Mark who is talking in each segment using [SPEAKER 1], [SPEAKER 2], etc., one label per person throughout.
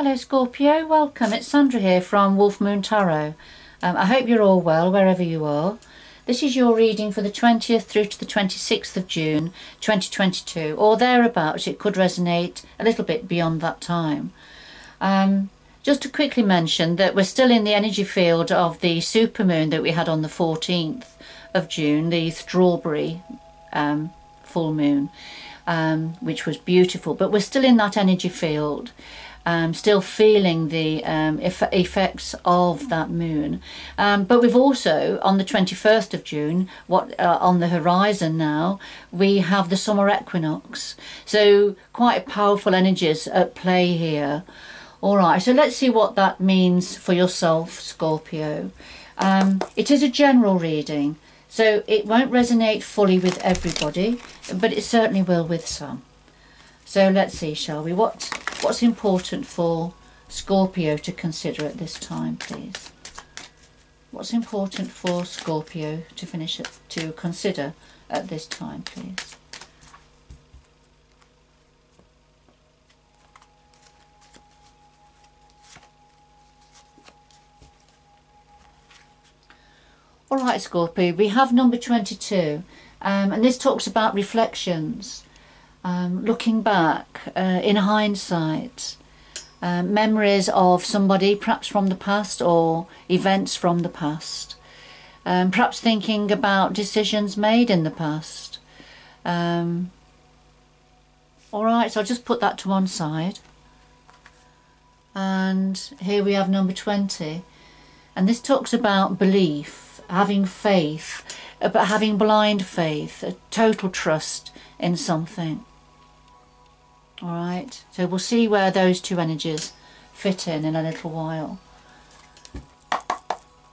[SPEAKER 1] Hello Scorpio, welcome. It's Sandra here from Wolf Moon Tarot. Um, I hope you're all well wherever you are. This is your reading for the 20th through to the 26th of June 2022 or thereabouts. It could resonate a little bit beyond that time. Um, just to quickly mention that we're still in the energy field of the supermoon that we had on the 14th of June, the strawberry um, full moon, um, which was beautiful, but we're still in that energy field um, still feeling the um, eff- effects of that moon. Um, but we've also, on the 21st of June, what uh, on the horizon now, we have the summer equinox. So quite powerful energies at play here. All right, so let's see what that means for yourself, Scorpio. Um, it is a general reading, so it won't resonate fully with everybody, but it certainly will with some. So let's see, shall we? What What's important for Scorpio to consider at this time, please? What's important for Scorpio to finish it, to consider at this time, please? All right, Scorpio, we have number 22, um, and this talks about reflections um, looking back uh, in hindsight, uh, memories of somebody perhaps from the past or events from the past, um, perhaps thinking about decisions made in the past. Um, all right, so I'll just put that to one side. And here we have number 20. And this talks about belief, having faith, but having blind faith, a total trust in something. All right, so we'll see where those two energies fit in in a little while.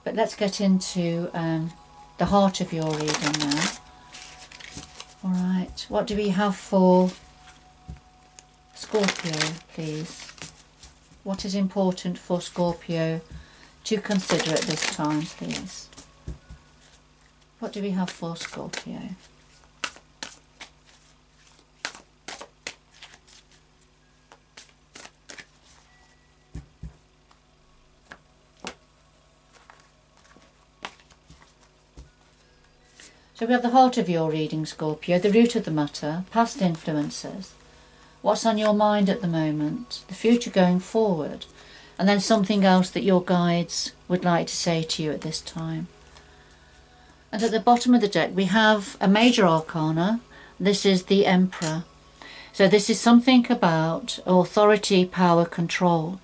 [SPEAKER 1] But let's get into um, the heart of your reading now. All right, what do we have for Scorpio, please? What is important for Scorpio to consider at this time, please? What do we have for Scorpio? So we have the heart of your reading, Scorpio, the root of the matter, past influences, what's on your mind at the moment, the future going forward, and then something else that your guides would like to say to you at this time. And at the bottom of the deck, we have a major arcana. This is the Emperor. So this is something about authority, power, control.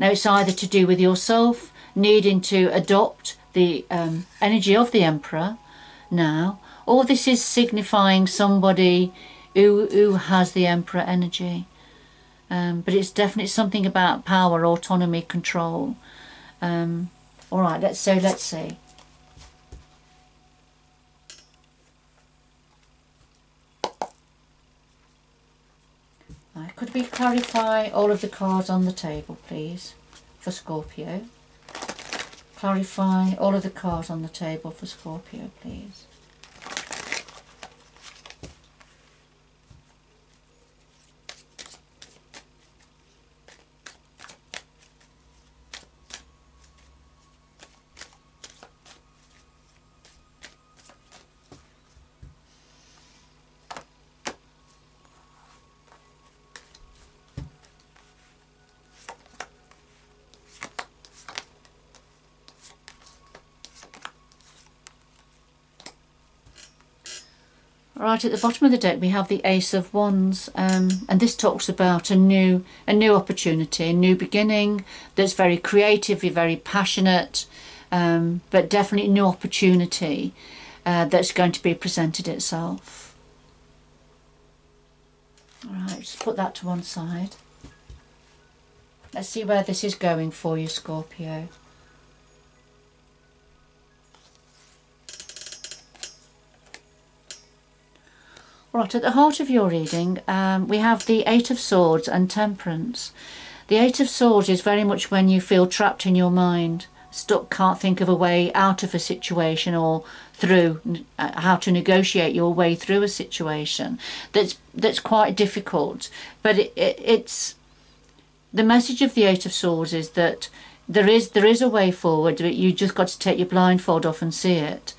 [SPEAKER 1] Now it's either to do with yourself needing to adopt the um, energy of the Emperor now. All this is signifying somebody who, who has the Emperor energy. Um, but it's definitely something about power, autonomy, control. Um, all right, let's so let's see. Could we clarify all of the cards on the table, please, for Scorpio? Clarify all of the cards on the table for Scorpio, please. Right at the bottom of the deck we have the Ace of Wands um, and this talks about a new a new opportunity, a new beginning that's very creative, very passionate um, but definitely new opportunity uh, that's going to be presented itself. Alright, just put that to one side. Let's see where this is going for you Scorpio. Right, at the heart of your reading, um, we have the Eight of Swords and Temperance. The Eight of Swords is very much when you feel trapped in your mind, stuck, can't think of a way out of a situation or through uh, how to negotiate your way through a situation. That's that's quite difficult, but it, it, it's the message of the Eight of Swords is that there is there is a way forward, but you just got to take your blindfold off and see it.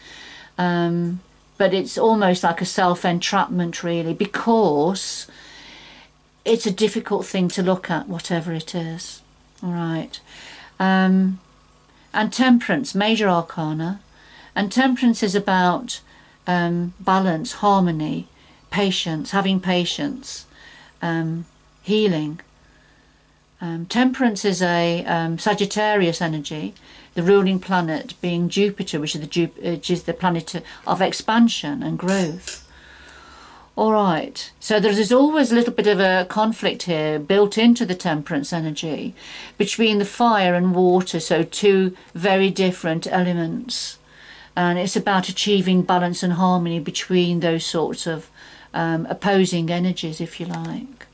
[SPEAKER 1] Um, but it's almost like a self entrapment, really, because it's a difficult thing to look at, whatever it is. All right. Um, and temperance, major arcana. And temperance is about um, balance, harmony, patience, having patience, um, healing. Um, temperance is a um, Sagittarius energy, the ruling planet being Jupiter, which is the, which is the planet of expansion and growth. All right, so there's always a little bit of a conflict here built into the temperance energy between the fire and water, so two very different elements. And it's about achieving balance and harmony between those sorts of um, opposing energies, if you like.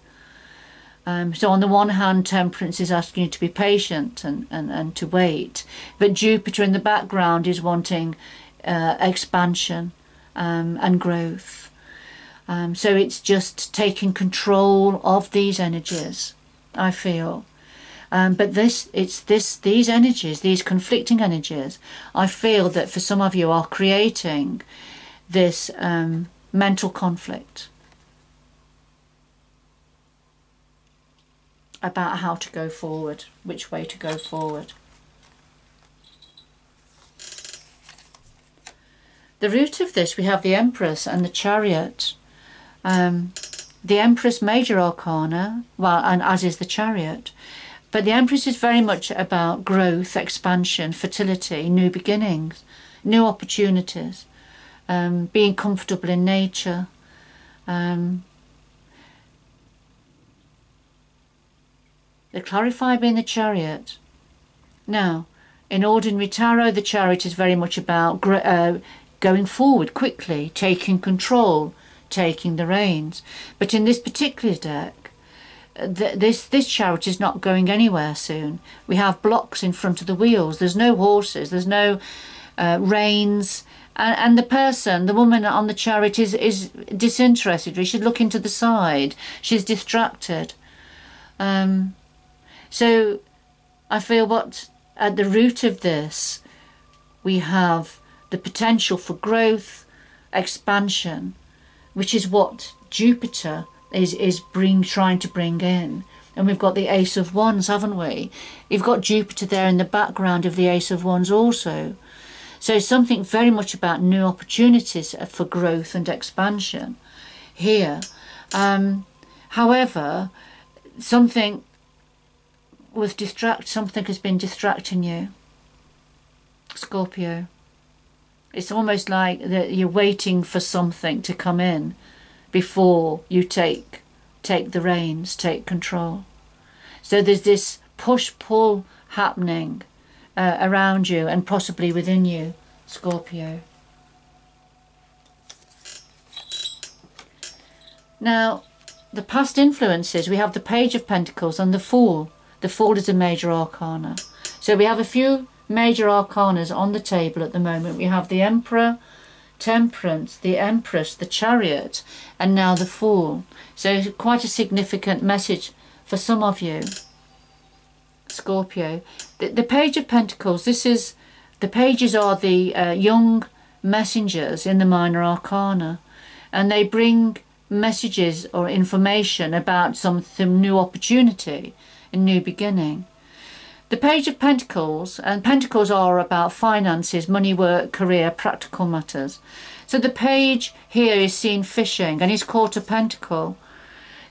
[SPEAKER 1] Um, so on the one hand, temperance is asking you to be patient and, and, and to wait, but Jupiter in the background is wanting uh, expansion um, and growth. Um, so it's just taking control of these energies, I feel. Um, but this, it's this, these energies, these conflicting energies, I feel that for some of you are creating this um, mental conflict about how to go forward, which way to go forward. The root of this, we have the Empress and the Chariot. Um, the Empress Major Arcana, well, and as is the Chariot. But the Empress is very much about growth, expansion, fertility, new beginnings, new opportunities, um, being comfortable in nature. Um, the Clarify being the Chariot. Now, in ordinary tarot, the Chariot is very much about uh, going forward quickly, taking control, taking the reins. But in this particular deck, th this this chariot is not going anywhere soon. We have blocks in front of the wheels. There's no horses. There's no uh, reins. And, and the person, the woman on the chariot is, is disinterested. She's looking to the side. She's distracted. Um, so I feel what at the root of this we have the potential for growth, expansion, which is what Jupiter is is bring trying to bring in. And we've got the Ace of Wands, haven't we? You've got Jupiter there in the background of the Ace of Wands also. So something very much about new opportunities for growth and expansion here. Um, however, something with distract something has been distracting you. Scorpio. It's almost like that you're waiting for something to come in before you take take the reins, take control. So there's this push-pull happening uh, around you and possibly within you, Scorpio. Now, the past influences, we have the Page of Pentacles and the Fool. The Fool is a major arcana. So we have a few major arcanas on the table at the moment. We have the Emperor, Temperance, the Empress, the Chariot, and now the Fool. So quite a significant message for some of you. Scorpio. The, the Page of Pentacles, this is, the pages are the uh, young messengers in the Minor Arcana, and they bring messages or information about some, some new opportunity, a new beginning. The Page of Pentacles, and Pentacles are about finances, money, work, career, practical matters. So the page here is seen fishing and he's caught a pentacle.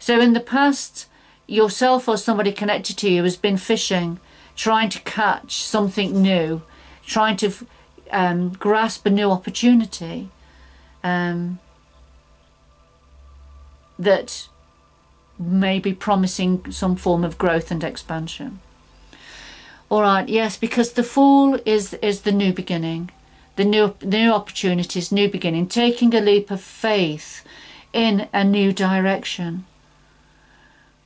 [SPEAKER 1] So in the past, yourself or somebody connected to you has been fishing, trying to catch something new, trying to um, grasp a new opportunity um, that may be promising some form of growth and expansion. All right, yes, because the Fool is is the new beginning, the new new opportunities, new beginning, taking a leap of faith in a new direction.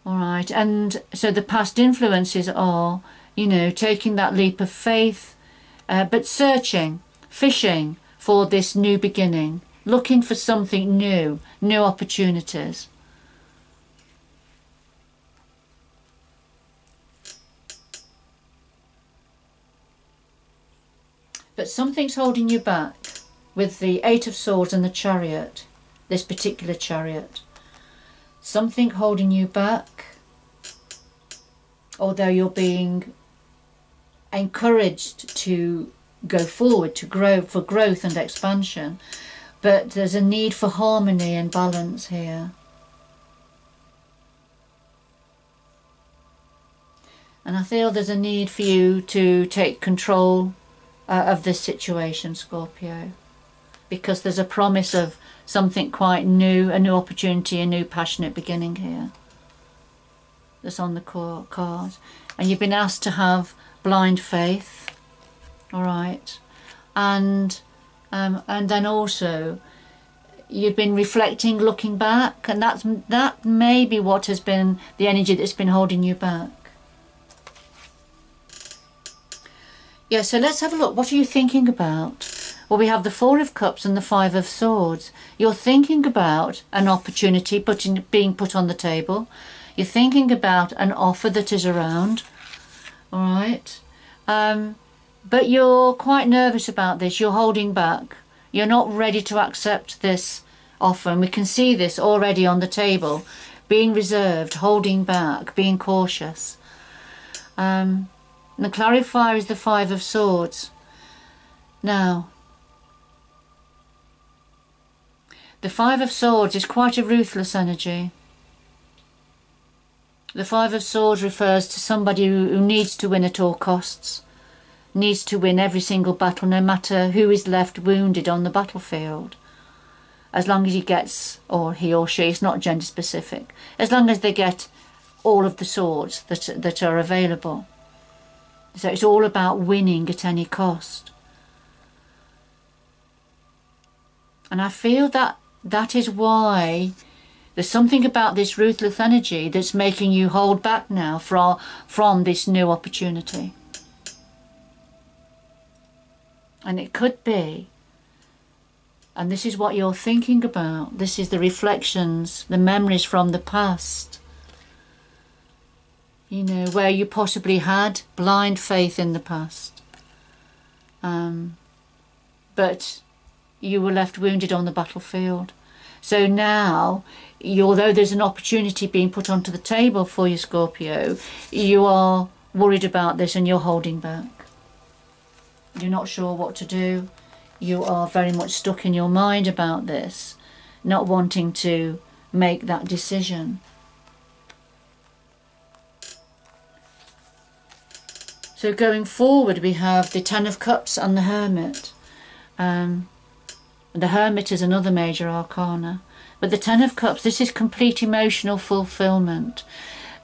[SPEAKER 1] All right, and so the past influences are, you know, taking that leap of faith, uh, but searching, fishing for this new beginning, looking for something new, new opportunities. But something's holding you back with the Eight of Swords and the Chariot, this particular chariot. Something holding you back, although you're being encouraged to go forward, to grow, for growth and expansion. But there's a need for harmony and balance here. And I feel there's a need for you to take control uh, of this situation, Scorpio, because there's a promise of something quite new, a new opportunity, a new passionate beginning here that's on the card. And you've been asked to have blind faith, all right, and um, and then also you've been reflecting, looking back, and that's that may be what has been the energy that's been holding you back. Yeah, so let's have a look. What are you thinking about? Well, we have the Four of Cups and the Five of Swords. You're thinking about an opportunity putting, being put on the table. You're thinking about an offer that is around. All right. Um, but you're quite nervous about this. You're holding back. You're not ready to accept this offer. And we can see this already on the table. Being reserved, holding back, being cautious. Um, and the clarifier is the Five of Swords. Now, the Five of Swords is quite a ruthless energy. The Five of Swords refers to somebody who, needs to win at all costs, needs to win every single battle, no matter who is left wounded on the battlefield. As long as he gets, or he or she, it's not gender specific, as long as they get all of the swords that, that are available. So it's all about winning at any cost. And I feel that that is why there's something about this ruthless energy that's making you hold back now from, from this new opportunity. And it could be, and this is what you're thinking about, this is the reflections, the memories from the past you know, where you possibly had blind faith in the past. Um, but you were left wounded on the battlefield. So now, although there's an opportunity being put onto the table for you, Scorpio, you are worried about this and you're holding back. You're not sure what to do. You are very much stuck in your mind about this, not wanting to make that decision. So going forward we have the Ten of Cups and the Hermit. Um, the Hermit is another major arcana. But the Ten of Cups, this is complete emotional fulfillment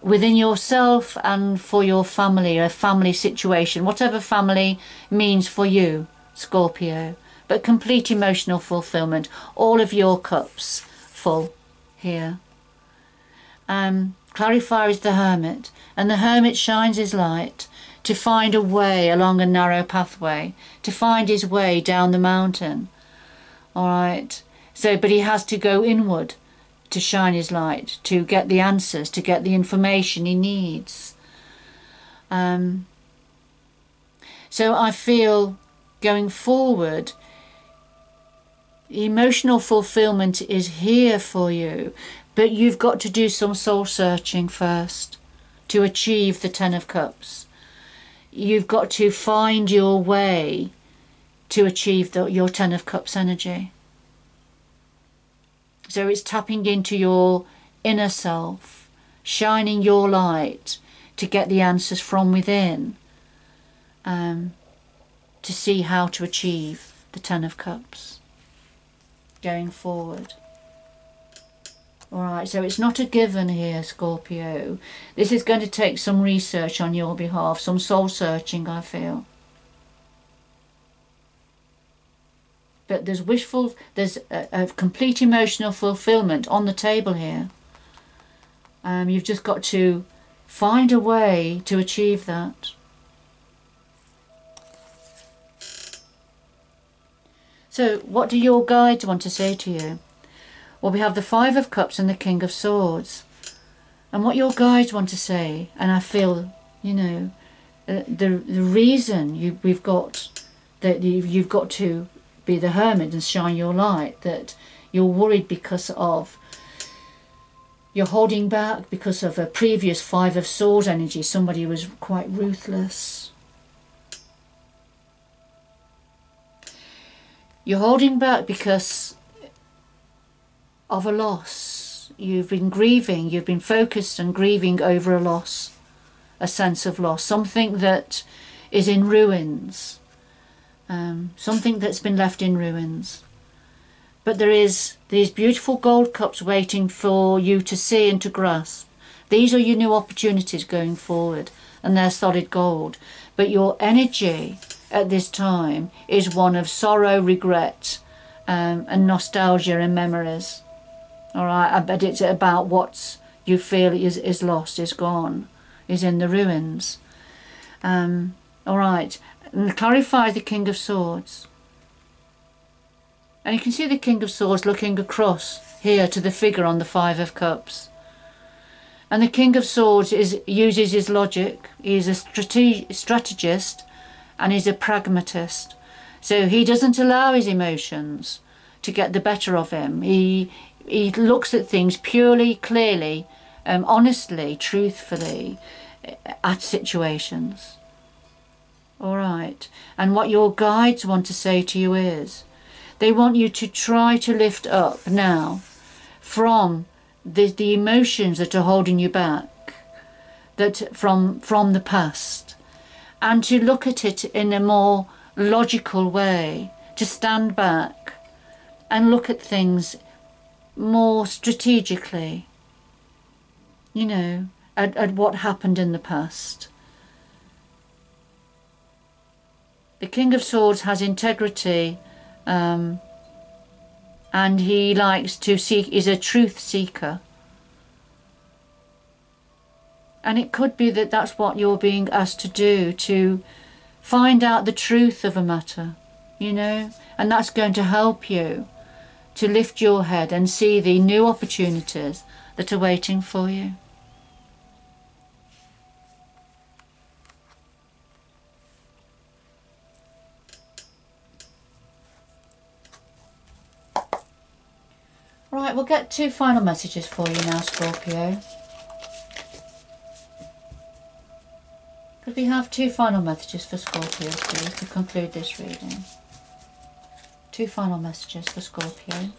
[SPEAKER 1] within yourself and for your family, a family situation, whatever family means for you, Scorpio. But complete emotional fulfillment, all of your cups full here. Um, clarifier is the Hermit, and the Hermit shines his light to find a way along a narrow pathway, to find his way down the mountain. All right. So, but he has to go inward to shine his light, to get the answers, to get the information he needs. Um, so I feel going forward, emotional fulfillment is here for you, but you've got to do some soul searching first to achieve the Ten of Cups you've got to find your way to achieve the, your Ten of Cups energy. So it's tapping into your inner self, shining your light to get the answers from within, um, to see how to achieve the Ten of Cups going forward. Alright, so it's not a given here, Scorpio. This is going to take some research on your behalf, some soul searching, I feel. But there's wishful, there's a, a complete emotional fulfillment on the table here. Um, you've just got to find a way to achieve that. So, what do your guides want to say to you? Well, we have the Five of Cups and the King of Swords. And what your guides want to say, and I feel, you know, uh, the, the reason you, we've got that you've got to be the hermit and shine your light, that you're worried because of you're holding back because of a previous five of swords energy somebody was quite ruthless you're holding back because of a loss you've been grieving you've been focused and grieving over a loss a sense of loss something that is in ruins um, something that's been left in ruins but there is these beautiful gold cups waiting for you to see and to grasp. These are your new opportunities going forward, and they're solid gold. But your energy at this time is one of sorrow, regret, um, and nostalgia and memories. All right, but it's about what you feel is, is lost, is gone, is in the ruins. Um, all right, and clarify the King of Swords. And you can see the King of Swords looking across here to the figure on the Five of Cups. And the King of Swords is, uses his logic. He's a strate strategist and he's a pragmatist. So he doesn't allow his emotions to get the better of him. He, he looks at things purely, clearly, um, honestly, truthfully uh, at situations. All right. And what your guides want to say to you is, they want you to try to lift up now from the, the emotions that are holding you back, that from, from the past, and to look at it in a more logical way, to stand back and look at things more strategically, you know, at, at what happened in the past. The King of Swords has integrity um, and he likes to seek, is a truth seeker. And it could be that that's what you're being asked to do, to find out the truth of a matter, you know, and that's going to help you to lift your head and see the new opportunities that are waiting for you. Right, we'll get two final messages for you now, Scorpio. Could we have two final messages for Scorpio, please, to conclude this reading? Two final messages for Scorpio.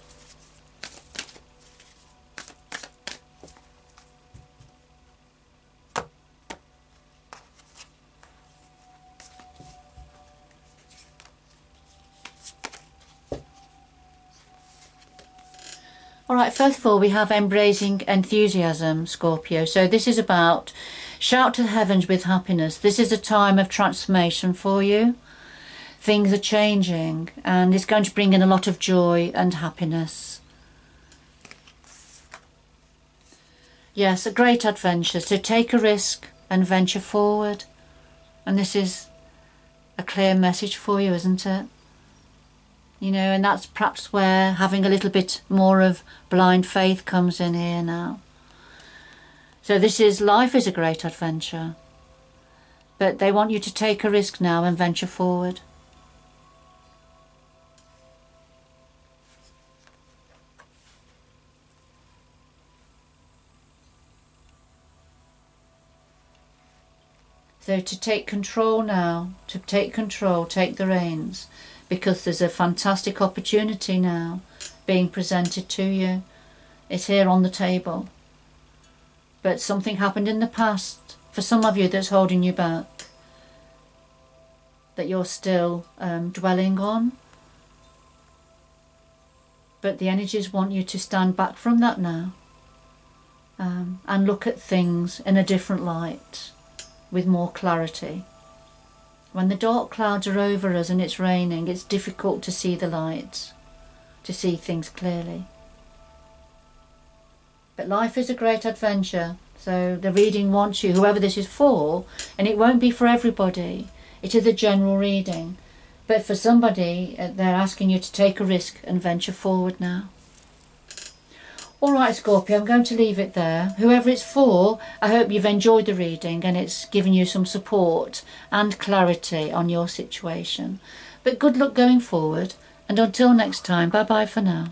[SPEAKER 1] All right, first of all, we have embracing enthusiasm, Scorpio. So this is about shout to the heavens with happiness. This is a time of transformation for you. Things are changing and it's going to bring in a lot of joy and happiness. Yes, a great adventure. So take a risk and venture forward. And this is a clear message for you, isn't it? you know, and that's perhaps where having a little bit more of blind faith comes in here now. So this is life is a great adventure, but they want you to take a risk now and venture forward. So to take control now, to take control, take the reins because there's a fantastic opportunity now being presented to you. It's here on the table. But something happened in the past for some of you that's holding you back. That you're still um, dwelling on. But the energies want you to stand back from that now. Um, and look at things in a different light with more clarity. When the dark clouds are over us and it's raining, it's difficult to see the lights, to see things clearly. But life is a great adventure, so the reading wants you, whoever this is for, and it won't be for everybody. It is a general reading. But for somebody, uh, they're asking you to take a risk and venture forward now. Alright Scorpio, I'm going to leave it there. Whoever it's for, I hope you've enjoyed the reading and it's given you some support and clarity on your situation. But good luck going forward and until next time, bye bye for now.